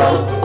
Whoa.